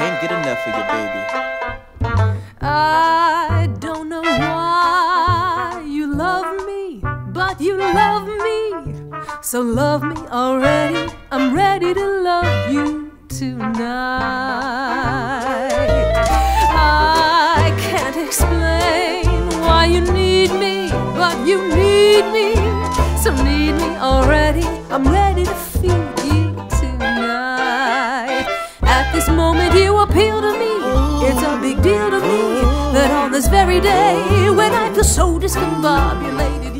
Can't get enough of you, baby. I don't know why you love me, but you love me. So love me already. I'm ready to love you tonight. I can't explain why you need me, but you need me. So need me already. I'm ready. This moment, you appeal to me. It's a big deal to me that on this very day, when I feel so discombobulated